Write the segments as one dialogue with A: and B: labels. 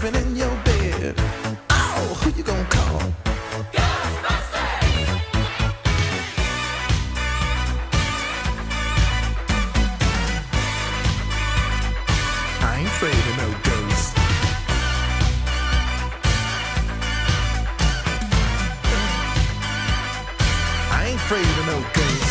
A: sleeping in your bed. Oh, who you gonna call?
B: Ghostbusters!
A: I ain't afraid of no ghosts. I ain't afraid of no ghosts.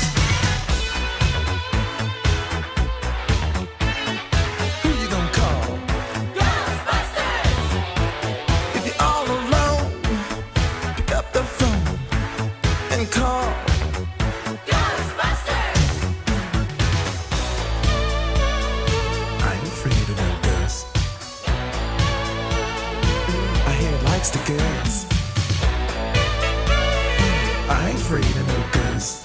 A: likes the guess. I ain't afraid of no ghosts.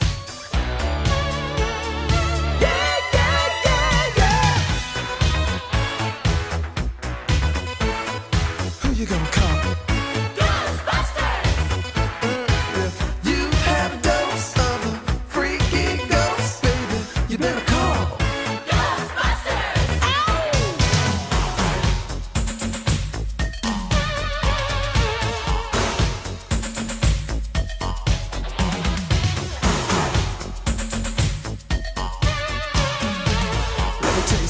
A: you gonna call?
B: Ghostbusters!
A: Mm, you have of freaky baby, you better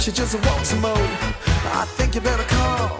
A: she just wants some more. I think you better call.